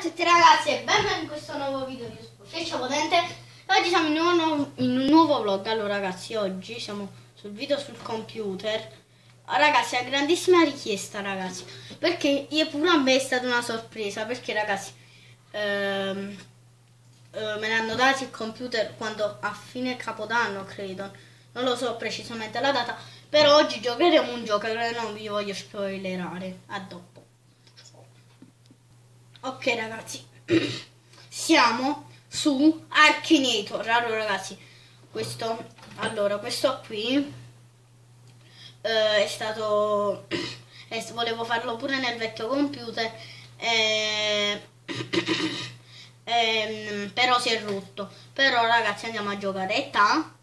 tutti ragazzi e benvenuti in questo nuovo video di Sfreccia Potente. Oggi siamo in un, nuovo, in un nuovo vlog. Allora ragazzi oggi siamo sul video sul computer. Ragazzi è grandissima richiesta ragazzi Perché io pure a me è stata una sorpresa Perché ragazzi ehm, eh, Me ne hanno dati il computer quando a fine capodanno credo. Non lo so precisamente la data Però oggi giocheremo un gioco che non vi voglio spoilerare. A dopo Ok ragazzi, siamo su Arkinator. Allora ragazzi, questo, allora, questo qui eh, è stato, eh, volevo farlo pure nel vecchio computer, eh, ehm, però si è rotto. Però ragazzi andiamo a giocare età.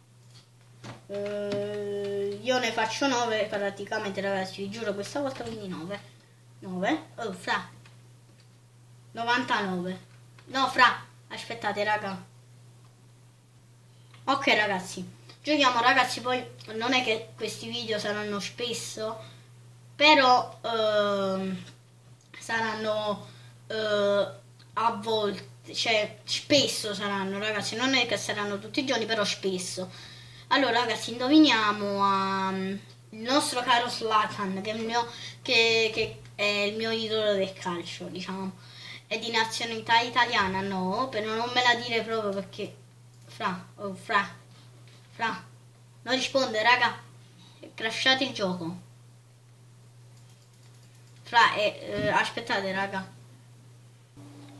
Eh, io ne faccio 9 praticamente ragazzi, vi giuro questa volta quindi 9. 9. Oh, fra 99. No, fra. Aspettate, raga. Ok, ragazzi. Giochiamo, ragazzi, poi non è che questi video saranno spesso, però eh, saranno eh, a volte, cioè spesso saranno, ragazzi. Non è che saranno tutti i giorni, però spesso. Allora, ragazzi, indoviniamo um, il nostro caro Slatan, che che, che è il mio idolo del calcio, diciamo è di nazionalità italiana? No, però non me la dire proprio perché... Fra, oh, fra, fra. Non risponde, raga. È crashato il gioco. Fra, eh, eh, aspettate, raga.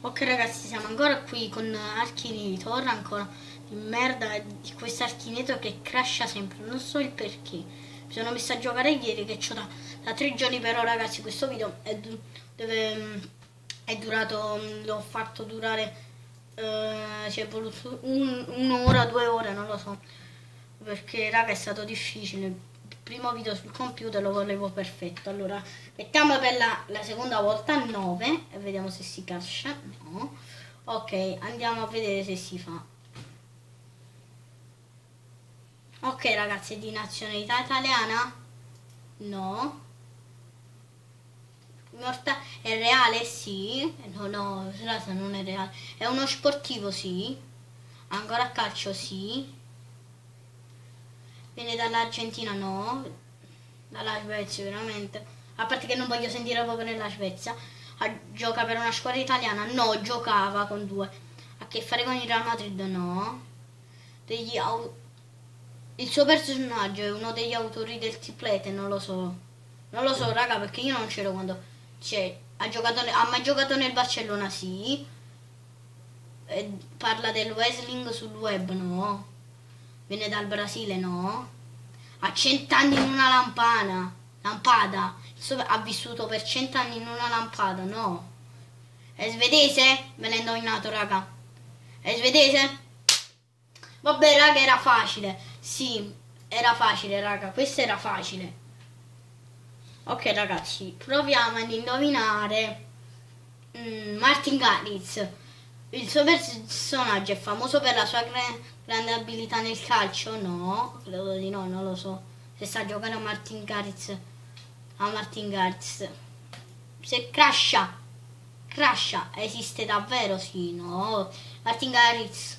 Ok ragazzi, siamo ancora qui con Archinator, ancora di merda di questo Archinator che crasha sempre, non so il perché. Mi sono messo a giocare ieri che ho da, da tre giorni però ragazzi questo video è, deve è durato, l'ho fatto durare, eh, ci è voluto un, un'ora, due ore, non lo so, perché raga è stato difficile, il primo video sul computer lo volevo perfetto, allora mettiamo per la, la seconda volta 9 e vediamo se si cascia, no, ok, andiamo a vedere se si fa. Ok ragazzi, di nazionalità italiana? No. Morta è reale? Sì. No, no, Slata non è reale. È uno sportivo? Sì. Ancora a calcio? Sì. Viene dall'Argentina? No. Dalla Svezia, veramente. A parte che non voglio sentire proprio nella Svezia. Gioca per una squadra italiana? No, giocava con due. A che fare con il Real Madrid? No. Degli il suo personaggio è uno degli autori del triplete, non lo so. Non lo so, raga, perché io non c'ero quando cioè, ha, giocato, ha mai giocato nel Barcellona? Sì. E parla del wrestling sul web? No. Viene dal Brasile? No. Ha cent'anni in una lampana. Lampada. Ha vissuto per cent'anni in una lampada? No. È svedese? Me l'hai indovinato, raga. È svedese? Vabbè, raga, era facile. Sì, era facile, raga. Questo era facile. Ok ragazzi, proviamo ad indovinare mm, Martin Garrix. Il suo personaggio è famoso per la sua grande abilità nel calcio? No, credo di no, non lo so. Se sta giocando a Martin Garrix. A Martin Garrix. Se crasha. Crasha. Esiste davvero? Sì, no. Martin Garrix.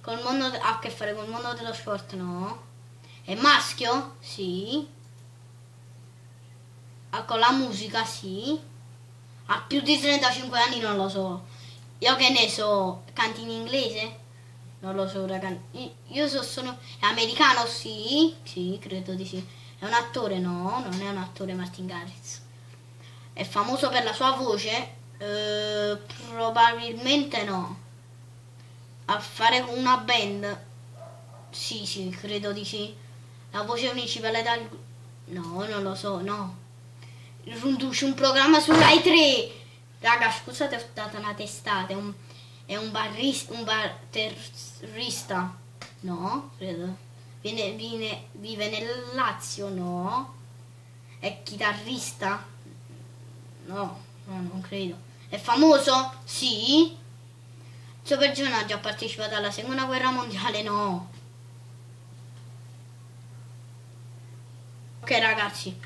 Col ha a che fare con il mondo dello sport? No. È maschio? Sì con la musica sì. Ha più di 35 anni non lo so. Io che ne so, canti in inglese? Non lo so, ragazzi. Io so, sono... È americano? Sì. Sì, credo di sì. È un attore? No, non è un attore Martin Garrix. È famoso per la sua voce? Eh, probabilmente no. A fare una band? Sì, sì, credo di sì. La voce principale dal... No, non lo so, no conduce un programma su Rai 3. Raga, scusate, ho dato una testata. È un, è un barrista. Un barterista. No, credo. Viene, viene, vive nel Lazio? No. È chitarrista? No, no, non credo. È famoso? Sì. Il suo personaggio ha partecipato alla seconda guerra mondiale? No. Ok ragazzi,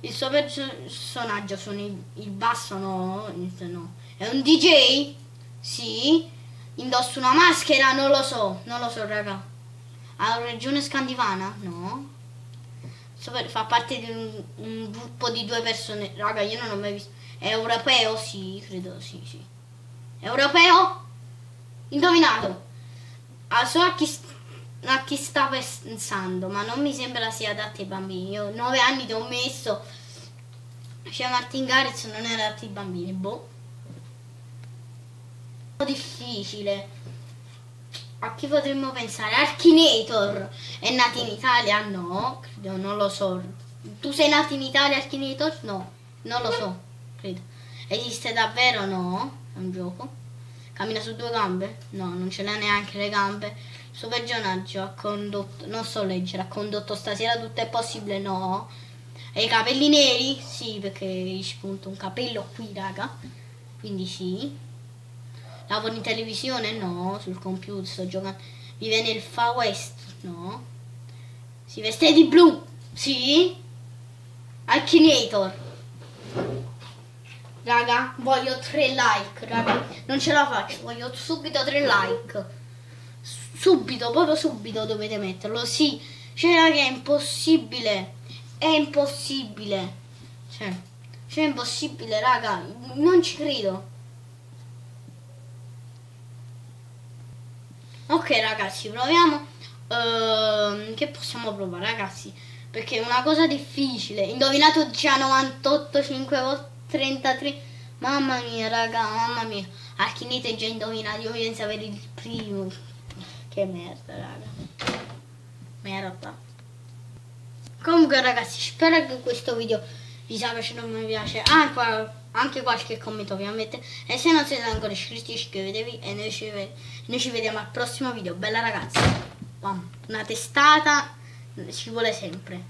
il suo personaggio sono il, il basso no, no, È un DJ? Sì. Indossa una maschera? Non lo so, non lo so, raga. Ha regione scandivana? No. Fa parte di un, un, gruppo di due persone. Raga, io non ho mai visto. È europeo? Sì, credo, sì, sì. Europeo? Indovinato. Ah, so a chi, a chi sta pensando, ma non mi sembra sia adatto ai bambini. Io nove anni ti ho messo. Cioè Martin Garrix non era adatto ai bambini, boh. Difficile. A chi potremmo pensare? Arkinator è nato in Italia? No, credo, non lo so. Tu sei nato in Italia, Arkinator? No, non lo so, credo. Esiste davvero? No, è un gioco. Cammina su due gambe? No, non ce l'ha neanche le gambe. Il suo personaggio ha condotto, non so leggere, ha condotto stasera tutto è possibile? No. E i capelli neri? Sì, perché gli spunta un capello qui, raga. Quindi sì. Lavoro in televisione? No. Sul computer sto giocando. Vive nel Far West? No. Si veste di blu? Sì. Akinator. Raga, voglio tre like, raga. Non ce la faccio, voglio subito tre like. Subito, proprio subito dovete metterlo. Sì, cioè raga, è impossibile. È impossibile. Cioè, cioè è impossibile, raga. Non ci credo. Ok ragazzi, proviamo. Uh, che possiamo provare ragazzi? Perché è una cosa difficile. Indovinato già 98 5 volte 33. Mamma mia, raga, mamma mia. Archinete già indovinato, io penso avere il primo. Che merda, raga. Merda. Comunque ragazzi, spero che questo video vi sia piaciuto, mi piace. Anche, anche qualche commento ovviamente. E se non siete ancora iscritti iscrivetevi e noi ci, noi ci vediamo al prossimo video. Bella ragazzi. Bam. Una testata ci vuole sempre.